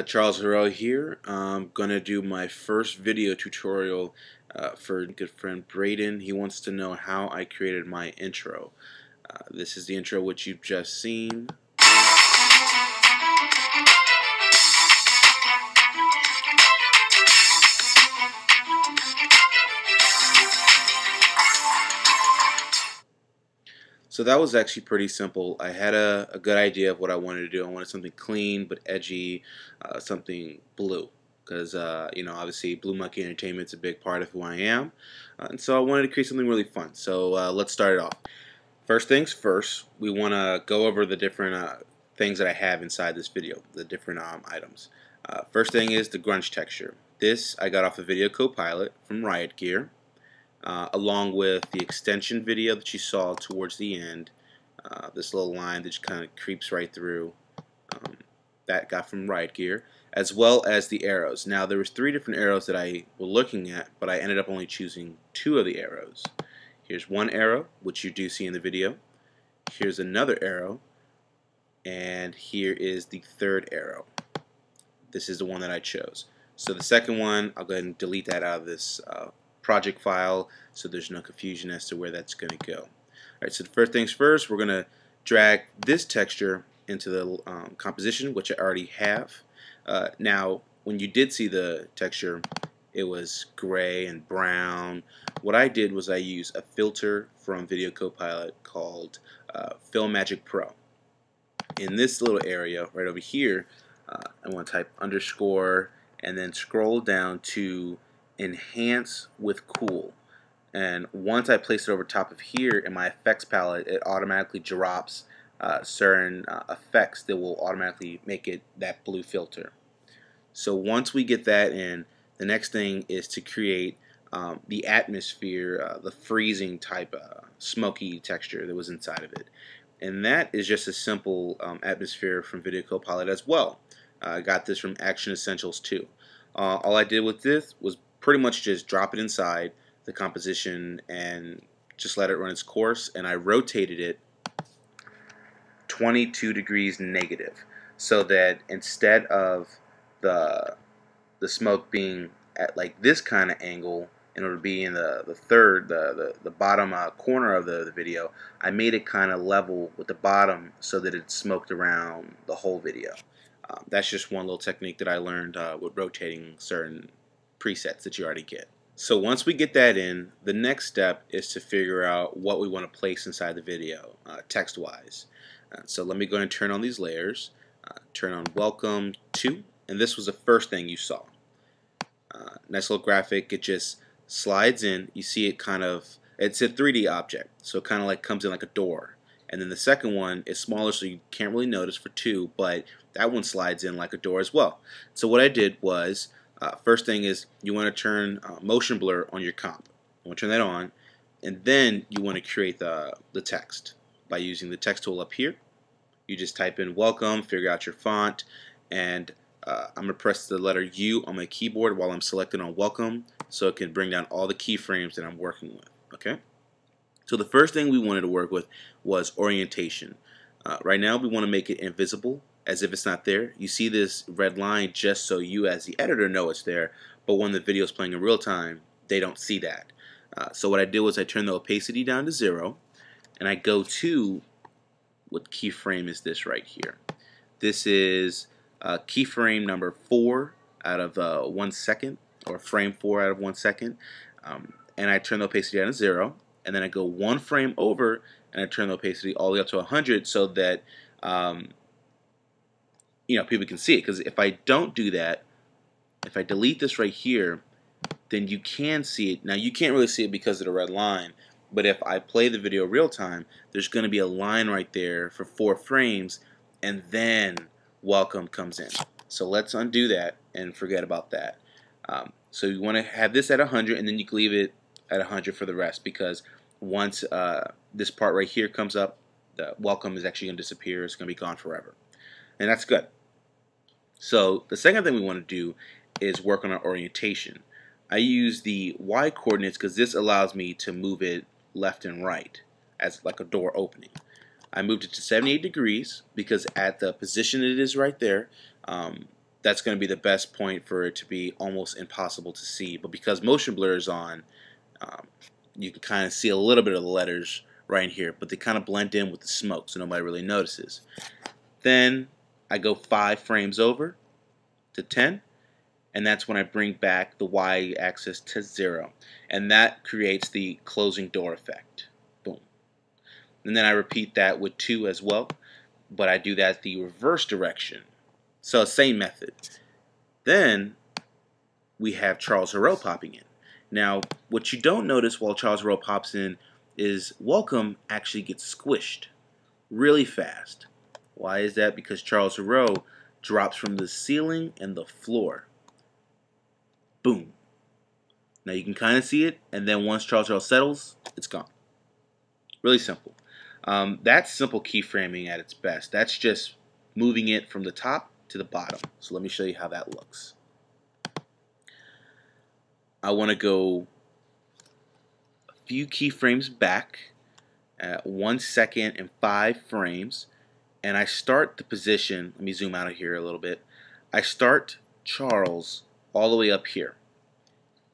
uh, Charles Heureaux here. I'm going to do my first video tutorial uh, for good friend Braden. He wants to know how I created my intro. Uh, this is the intro which you've just seen. So that was actually pretty simple. I had a, a, good idea of what I wanted to do. I wanted something clean but edgy, uh, something blue. Because, uh, you know, obviously Blue Monkey Entertainment is a big part of who I am. Uh, and so I wanted to create something really fun. So uh, let's start it off. First things first, we want to go over the different uh, things that I have inside this video, the different um, items. Uh, first thing is the grunge texture. This I got off of Video Copilot from Riot Gear uh, along with the extension video that you saw towards the end. Uh, this little line that just kind of creeps right through. Um, that got from Riot Gear, as well as the arrows. Now there was three different arrows that I was looking at, but I ended up only choosing two of the arrows. Here's one arrow, which you do see in the video. Here's another arrow, and here is the third arrow. This is the one that I chose. So the second one, I'll go ahead and delete that out of this uh, project file so there's no confusion as to where that's going to go. Alright, so the first things first, we're going to drag this texture into the um, composition, which I already have. Uh, now, when you did see the texture, it was gray and brown. What I did was I used a filter from Video Copilot called uh, Filmagic Pro. In this little area right over here, uh, I want to type underscore and then scroll down to enhance with cool. And once I place it over top of here in my effects palette it automatically drops uh, certain uh, effects that will automatically make it that blue filter. So once we get that in the next thing is to create um, the atmosphere uh, the freezing type uh, smoky texture that was inside of it. And that is just a simple um, atmosphere from Video Copilot as well. I got this from Action Essentials too. Uh, all I did with this was pretty much just drop it inside the composition and just let it run its course and I rotated it 22 degrees negative so that instead of the the smoke being at like this kind of angle in order to be in the, the third, the, the, the bottom uh, corner of the, the video, I made it kind of level with the bottom so that it smoked around the whole video. Um, that's just one little technique that I learned uh, with rotating certain presets that you already get. So once we get that in, the next step is to figure out what we want to place inside the video, uh, text-wise. Uh, so let me go and turn on these layers, uh, turn on welcome to, and this was the first thing you saw. Uh, nice little graphic, it just slides in, you see it kind of, it's a 3D object, so it kind of like comes in like a door. And then the second one is smaller so you can't really notice for two, but that one slides in like a door as well. So what I did was uh, first thing is you want to turn uh, motion blur on your comp. You want to turn that on, and then you want to create the, the text by using the text tool up here. You just type in welcome, figure out your font, and uh, I'm going to press the letter U on my keyboard while I'm selecting on welcome so it can bring down all the keyframes that I'm working with. Okay. So the first thing we wanted to work with was orientation. Uh, right now we want to make it invisible as if it's not there. You see this red line just so you as the editor know it's there, but when the video is playing in real time, they don't see that. Uh, so what I did was I turned the opacity down to zero, and I go to what keyframe is this right here. This is uh, keyframe number four out of uh, one second, or frame four out of one second, um, and I turn the opacity down to zero, and then I go one frame over, and I turn the opacity all the way up to 100 so that um, you know people can see it. Because if I don't do that if I delete this right here then you can see it. Now you can't really see it because of the red line but if I play the video real time there's going to be a line right there for four frames and then welcome comes in. So let's undo that and forget about that. Um, so you want to have this at 100 and then you can leave it at 100 for the rest because once uh, this part right here comes up the welcome is actually going to disappear. It's going to be gone forever. And that's good so the second thing we want to do is work on our orientation. I use the Y coordinates because this allows me to move it left and right as like a door opening. I moved it to 78 degrees because at the position it is right there, um, that's going to be the best point for it to be almost impossible to see. But because motion blur is on, um, you can kind of see a little bit of the letters right here, but they kind of blend in with the smoke, so nobody really notices. Then I go five frames over to 10, and that's when I bring back the y-axis to zero, and that creates the closing door effect. Boom. And then I repeat that with two as well, but I do that the reverse direction. So same method. Then we have Charles Heureaux popping in. Now, what you don't notice while Charles Heureaux pops in is Welcome actually gets squished really fast. Why is that? Because Charles Heureaux drops from the ceiling and the floor. Boom. Now you can kind of see it, and then once Charles Heureaux settles, it's gone. Really simple. Um, that's simple keyframing at its best. That's just moving it from the top to the bottom. So let me show you how that looks. I want to go a few keyframes back at one second and five frames and I start the position let me zoom out of here a little bit I start Charles all the way up here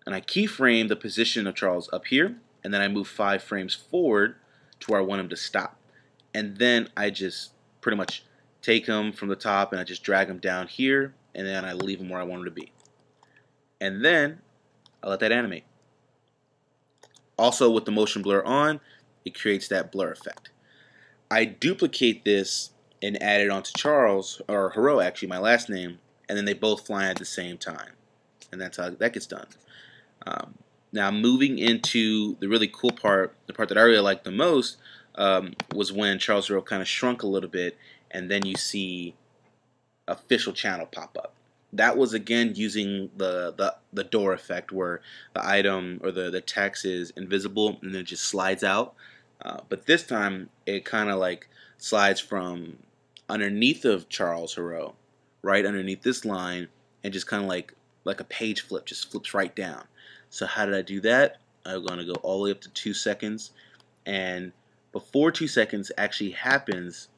and I keyframe the position of Charles up here and then I move five frames forward to where I want him to stop and then I just pretty much take him from the top and I just drag him down here and then I leave him where I want him to be and then I let that animate. Also with the motion blur on, it creates that blur effect. I duplicate this and add it onto Charles, or Heureaux actually, my last name, and then they both fly at the same time. And that's how that gets done. Um, now moving into the really cool part, the part that I really liked the most, um, was when Charles Heureaux kind of shrunk a little bit, and then you see official channel pop up that was again using the, the, the door effect where the item or the, the text is invisible and then it just slides out. Uh, but this time it kind of like slides from underneath of Charles Heureaux, right underneath this line, and just kind of like like a page flip, just flips right down. So how did I do that? I'm going to go all the way up to two seconds, and before two seconds actually happens,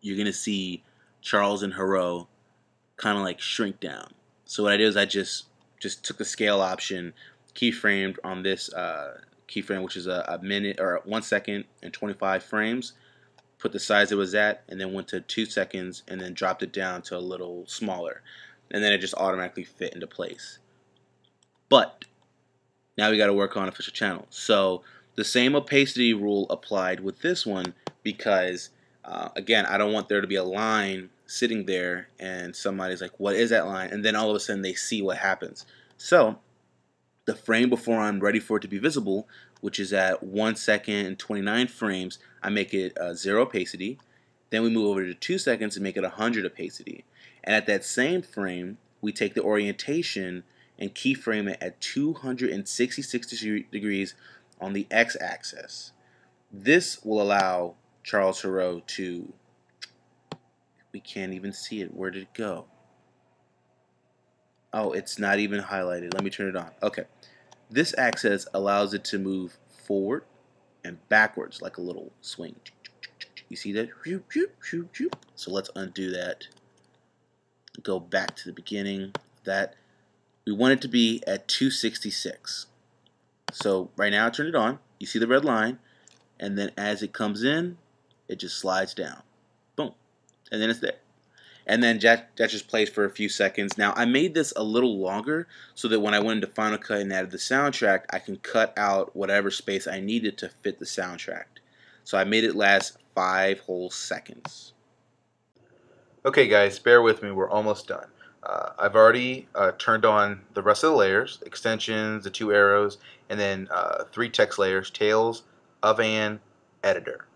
you're going to see Charles and Heureaux kind of like shrink down. So what I did is I just just took the scale option, keyframed on this uh, keyframe, which is a, a, minute or one second and 25 frames. Put the size it was at, and then went to two seconds, and then dropped it down to a little smaller, and then it just automatically fit into place. But now we got to work on official channel. So the same opacity rule applied with this one because uh, again, I don't want there to be a line sitting there and somebody's like, what is that line? And then all of a sudden they see what happens. So the frame before I'm ready for it to be visible, which is at 1 second and 29 frames, I make it uh, 0 opacity. Then we move over to 2 seconds and make it 100 opacity. And at that same frame, we take the orientation and keyframe it at 266 degrees on the x-axis. This will allow Charles Heureaux to we can't even see it. Where did it go? Oh, it's not even highlighted. Let me turn it on. Okay. This axis allows it to move forward and backwards like a little swing. You see that? So let's undo that. Go back to the beginning. That we want it to be at 266. So right now I turn it on. You see the red line. And then as it comes in, it just slides down Boom, and then it's there. And then that, that just plays for a few seconds. Now, I made this a little longer so that when I went into Final Cut and added the soundtrack, I can cut out whatever space I needed to fit the soundtrack. So I made it last five whole seconds. Okay guys, bear with me, we're almost done. Uh, I've already uh, turned on the rest of the layers, extensions, the two arrows, and then uh, three text layers, tails, of an, editor.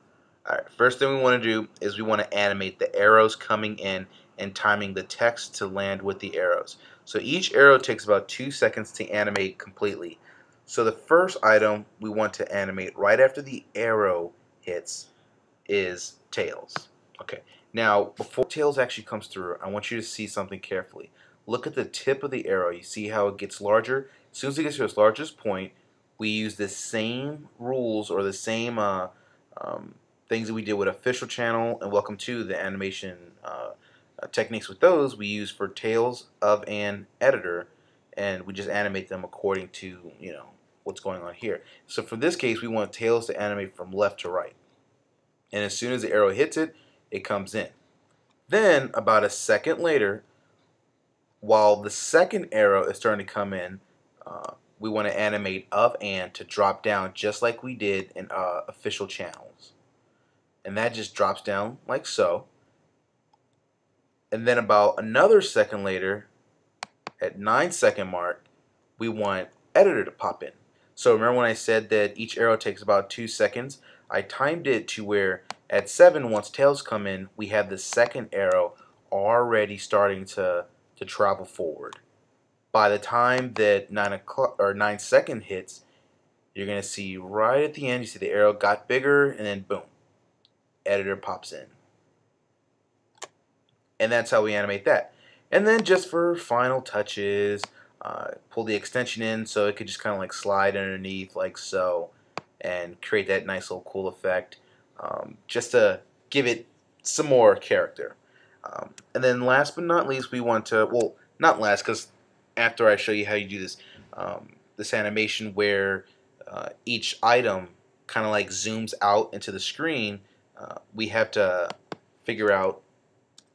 Alright, first thing we want to do is we want to animate the arrows coming in and timing the text to land with the arrows. So each arrow takes about two seconds to animate completely. So the first item we want to animate right after the arrow hits is tails. Okay, now before tails actually comes through, I want you to see something carefully. Look at the tip of the arrow. You see how it gets larger? As soon as it gets to its largest point, we use the same rules or the same uh, um, things that we did with official channel and welcome to the animation uh, techniques with those we use for tails of an editor and we just animate them according to you know what's going on here. So for this case we want tails to animate from left to right and as soon as the arrow hits it it comes in. Then about a second later while the second arrow is starting to come in uh, we want to animate of and to drop down just like we did in uh, official channels and that just drops down like so. And then about another second later at 9 second mark we want editor to pop in. So remember when I said that each arrow takes about 2 seconds? I timed it to where at 7 once tails come in we have the second arrow already starting to to travel forward. By the time that 9 o'clock or 9 second hits you're gonna see right at the end you see the arrow got bigger and then boom editor pops in and that's how we animate that. And then just for final touches, uh, pull the extension in so it could just kind of like slide underneath like so and create that nice little cool effect um, just to give it some more character. Um, and then last but not least we want to, well not last because after I show you how you do this, um, this animation where uh, each item kind of like zooms out into the screen, uh, we have to figure out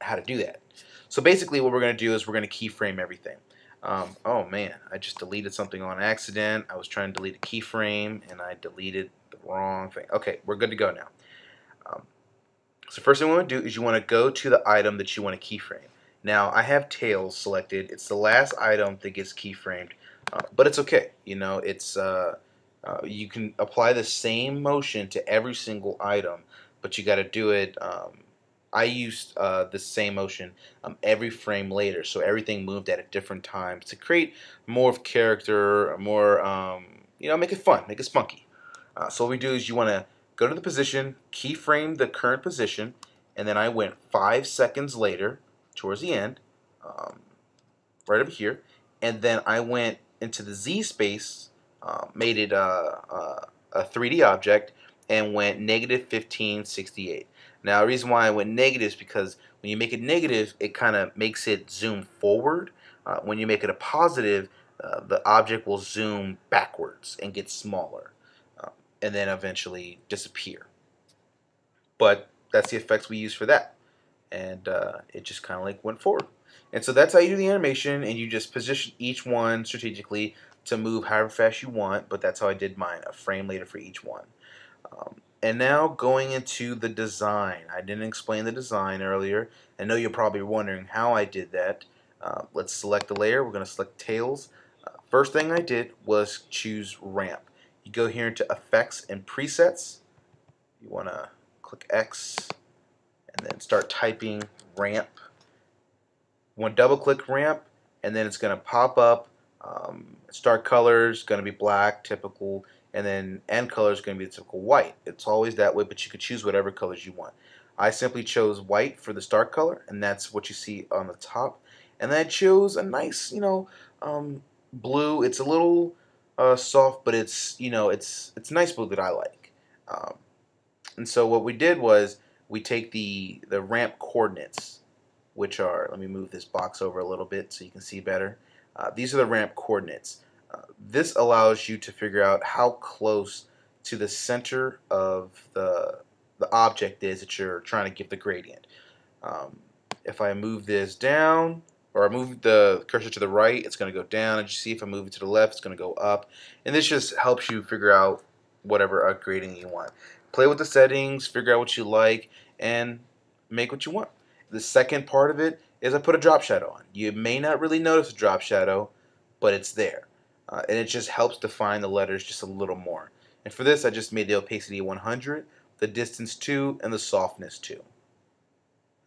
how to do that. So basically what we're going to do is we're going to keyframe everything. Um, oh man, I just deleted something on accident. I was trying to delete a keyframe and I deleted the wrong thing. Okay, we're good to go now. Um, so first thing we want to do is you want to go to the item that you want to keyframe. Now I have tails selected. It's the last item that gets keyframed, uh, but it's okay. You know, it's uh, uh, you can apply the same motion to every single item, but you got to do it um, I used uh, the same motion um, every frame later, so everything moved at a different time to create more of character, more, um, you know, make it fun, make it spunky. Uh, so what we do is you want to go to the position, keyframe the current position, and then I went five seconds later, towards the end, um, right over here, and then I went into the Z space, uh, made it a, a, a 3D object, and went negative 1568. Now, the reason why I went negative is because when you make it negative, it kind of makes it zoom forward. Uh, when you make it a positive, uh, the object will zoom backwards and get smaller, uh, and then eventually disappear. But that's the effects we use for that, and uh, it just kind of like went forward. And so that's how you do the animation, and you just position each one strategically to move however fast you want. But that's how I did mine, a frame later for each one. Um, and now going into the design. I didn't explain the design earlier. I know you're probably wondering how I did that. Uh, let's select the layer. We're going to select Tails. Uh, first thing I did was choose Ramp. You go here into Effects and Presets. You want to click X and then start typing Ramp. To double click Ramp and then it's going to pop up um, start colors, going to be black, typical and then end color is going to be the typical white. It's always that way, but you can choose whatever colors you want. I simply chose white for the start color, and that's what you see on the top. And then I chose a nice, you know, um, blue. It's a little uh, soft, but it's, you know, it's it's nice blue that I like. Um, and so what we did was we take the the ramp coordinates, which are, let me move this box over a little bit so you can see better. Uh, these are the ramp coordinates this allows you to figure out how close to the center of the, the object is that you're trying to give the gradient. Um, if I move this down, or I move the cursor to the right, it's going to go down. And you see if I move it to the left, it's going to go up. And this just helps you figure out whatever gradient you want. Play with the settings, figure out what you like, and make what you want. The second part of it is I put a drop shadow on. You may not really notice a drop shadow, but it's there uh, and it just helps define the letters just a little more. And for this, I just made the opacity 100, the distance 2, and the softness 2.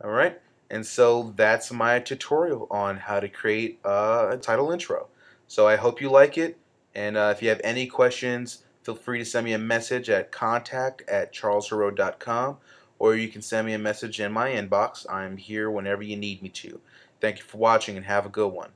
Alright, and so that's my tutorial on how to create a title intro. So I hope you like it, and uh, if you have any questions, feel free to send me a message at contact at charlesheureaux.com, or you can send me a message in my inbox. I'm here whenever you need me to. Thank you for watching, and have a good one.